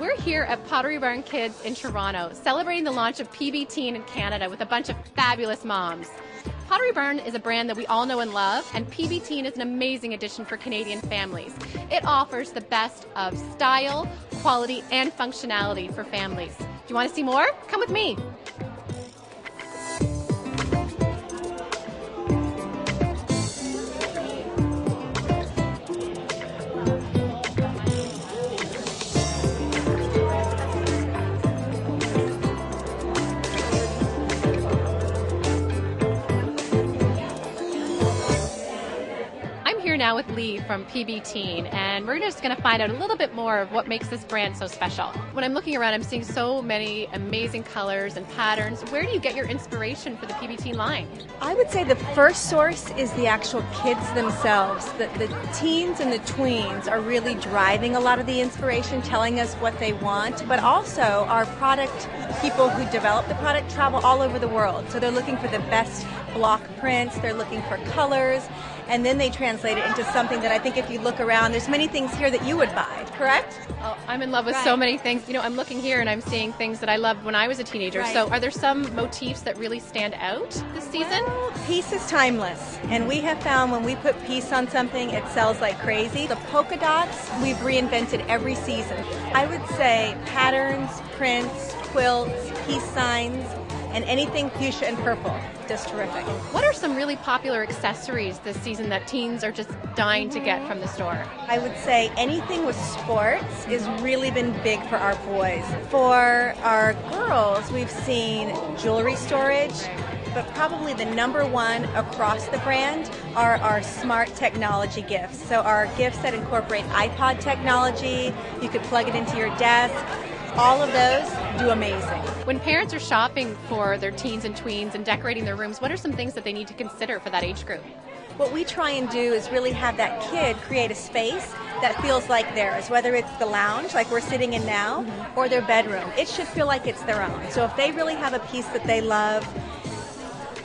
We're here at Pottery Barn Kids in Toronto, celebrating the launch of PB Teen in Canada with a bunch of fabulous moms. Pottery Barn is a brand that we all know and love, and PB Teen is an amazing addition for Canadian families. It offers the best of style, quality, and functionality for families. Do you want to see more? Come with me. Here now with Lee from PB Teen, and we're just going to find out a little bit more of what makes this brand so special. When I'm looking around, I'm seeing so many amazing colors and patterns. Where do you get your inspiration for the PB Teen line? I would say the first source is the actual kids themselves. The, the teens and the tweens are really driving a lot of the inspiration, telling us what they want, but also our product people who develop the product travel all over the world. So they're looking for the best block prints, they're looking for colors, and then they translate it into something that I think if you look around, there's many things here that you would buy, correct? Oh, I'm in love with so many things. You know, I'm looking here and I'm seeing things that I loved when I was a teenager. Right. So, are there some motifs that really stand out this season? Peace is timeless, and we have found when we put peace on something, it sells like crazy. The polka dots, we've reinvented every season. I would say patterns, prints, quilts, peace signs, and anything fuchsia and purple. Just terrific. What are some really popular accessories this season that teens are just dying to get from the store? I would say anything with sports has really been big for our boys. For our girls, we've seen jewelry storage, but probably the number one across the brand are our smart technology gifts. So our gifts that incorporate iPod technology, you could plug it into your desk. All of those do amazing. When parents are shopping for their teens and tweens and decorating their rooms, what are some things that they need to consider for that age group? What we try and do is really have that kid create a space that feels like theirs, whether it's the lounge, like we're sitting in now, mm-hmm. or their bedroom. It should feel like it's their own. So if they really have a piece that they love,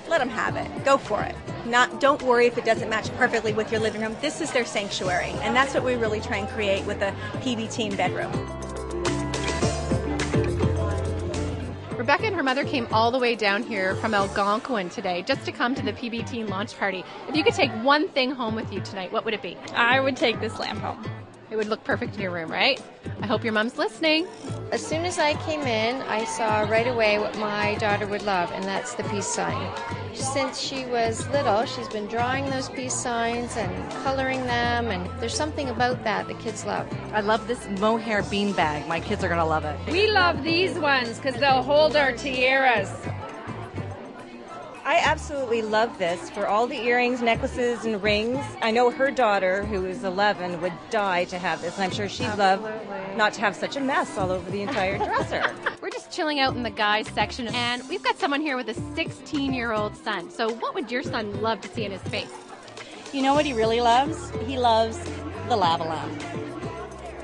let them have it. Go for it. Not, don't worry if it doesn't match perfectly with your living room. This is their sanctuary, and that's what we really try and create with a PB Teen bedroom. Rebecca and her mother came all the way down here from Algonquin today just to come to the PB Teen launch party. If you could take one thing home with you tonight, what would it be? I would take this lamp home. It would look perfect in your room, right? I hope your mom's listening. As soon as I came in, I saw right away what my daughter would love, and that's the peace sign. Since she was little, she's been drawing those peace signs and coloring them, and there's something about that the kids love. I love this mohair bean bag. My kids are going to love it. We love these ones because they'll hold our tiaras. I absolutely love this for all the earrings, necklaces, and rings. I know her daughter, who is 11, would die to have this, and I'm sure she'd love not to have such a mess all over the entire dresser. We're just chilling out in the guys section, and we've got someone here with a 16 year old son. So, what would your son love to see in his face? You know what he really loves? He loves the lava lamp.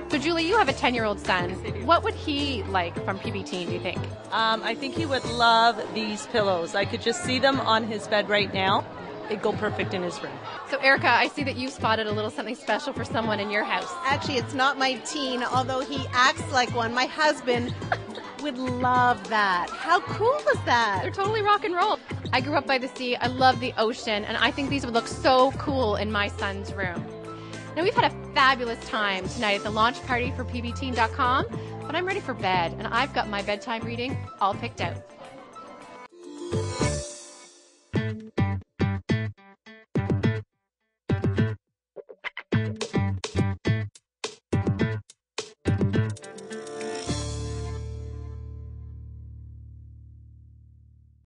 So, Julie, you have a 10 year old son. What would he like from PB Teen, do you think? Um, I think he would love these pillows. I could just see them on his bed right now. It'd go perfect in his room. So, Erica, I see that you spotted a little something special for someone in your house. Actually, it's not my teen, although he acts like one. My husband would love that. How cool is that? They're totally rock and roll. I grew up by the sea. I love the ocean, and I think these would look so cool in my son's room. Now, we've had a fabulous time tonight at the launch party for pbteen.com, but I'm ready for bed, and I've got my bedtime reading all picked out.